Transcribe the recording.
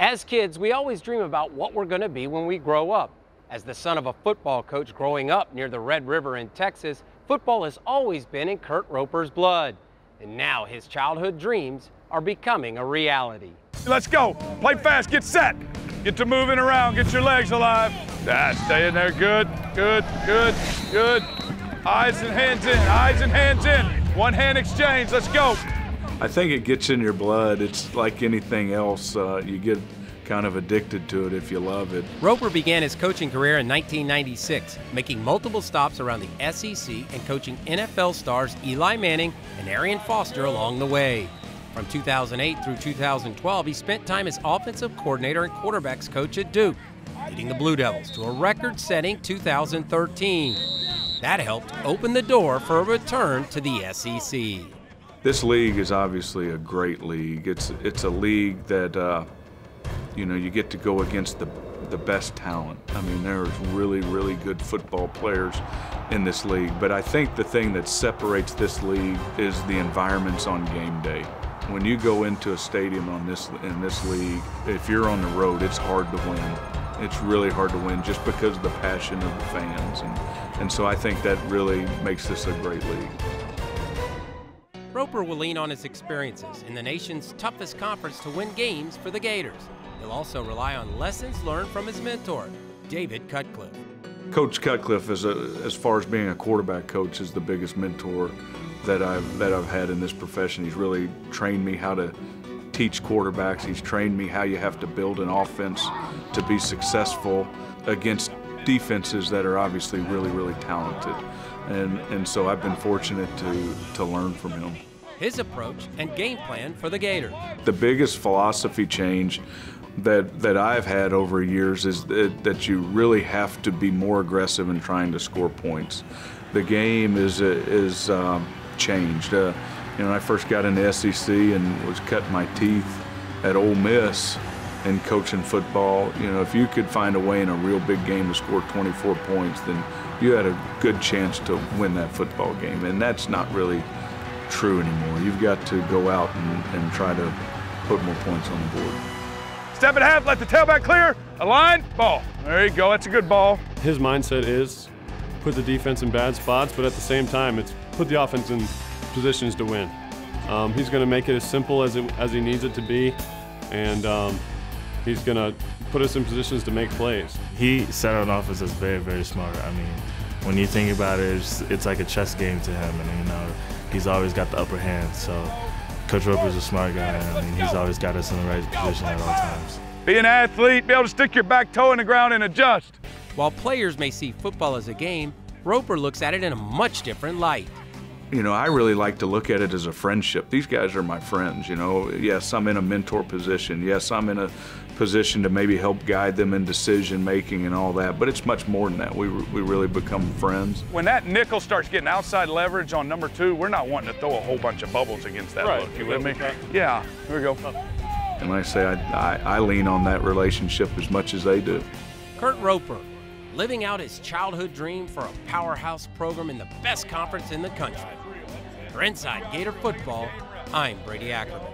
As kids, we always dream about what we're going to be when we grow up. As the son of a football coach growing up near the Red River in Texas, football has always been in Kurt Roper's blood. And now his childhood dreams are becoming a reality. Let's go. Play fast. Get set. Get to moving around. Get your legs alive. That. Stay in there. Good. Good. Good. Good. Eyes and hands in. Eyes and hands in. One hand exchange. Let's go. I think it gets in your blood. It's like anything else. Uh, you get kind of addicted to it if you love it. Roper began his coaching career in 1996, making multiple stops around the SEC and coaching NFL stars Eli Manning and Arian Foster along the way. From 2008 through 2012, he spent time as offensive coordinator and quarterbacks coach at Duke, leading the Blue Devils to a record setting 2013. That helped open the door for a return to the SEC. This league is obviously a great league. It's it's a league that uh, you know you get to go against the the best talent. I mean, there's really really good football players in this league. But I think the thing that separates this league is the environments on game day. When you go into a stadium on this in this league, if you're on the road, it's hard to win. It's really hard to win just because of the passion of the fans, and and so I think that really makes this a great league. Roper will lean on his experiences in the nation's toughest conference to win games for the Gators. He'll also rely on lessons learned from his mentor, David Cutcliffe. Coach Cutcliffe, as, a, as far as being a quarterback coach, is the biggest mentor that I've that I've had in this profession. He's really trained me how to teach quarterbacks. He's trained me how you have to build an offense to be successful against defenses that are obviously really, really talented. And, and so I've been fortunate to, to learn from him. His approach and game plan for the Gators. The biggest philosophy change that, that I've had over years is that, that you really have to be more aggressive in trying to score points. The game is, is um, changed. Uh, you know, I first got into SEC and was cutting my teeth at Ole Miss and coaching football. You know, if you could find a way in a real big game to score 24 points, then you had a good chance to win that football game. And that's not really true anymore. You've got to go out and, and try to put more points on the board. Step and half, let the tailback clear, align, ball. There you go, that's a good ball. His mindset is put the defense in bad spots, but at the same time, it's put the offense in positions to win. Um, he's going to make it as simple as, it, as he needs it to be, and um, he's going to put us in positions to make plays. He set an offense that's very, very smart. I mean, when you think about it, it's, it's like a chess game to him, and you know, he's always got the upper hand. So, Coach Roper's a smart guy. I mean, he's always got us in the right position at all times. Be an athlete, be able to stick your back toe in the ground and adjust. While players may see football as a game, Roper looks at it in a much different light. You know, I really like to look at it as a friendship. These guys are my friends, you know. Yes, I'm in a mentor position. Yes, I'm in a position to maybe help guide them in decision making and all that, but it's much more than that. We, we really become friends. When that nickel starts getting outside leverage on number two, we're not wanting to throw a whole bunch of bubbles against that right. look. You with me? Yeah, here we go. And like I say, I, I, I lean on that relationship as much as they do. Kurt Roper, living out his childhood dream for a powerhouse program in the best conference in the country. For Inside Gator Football, I'm Brady Ackerman.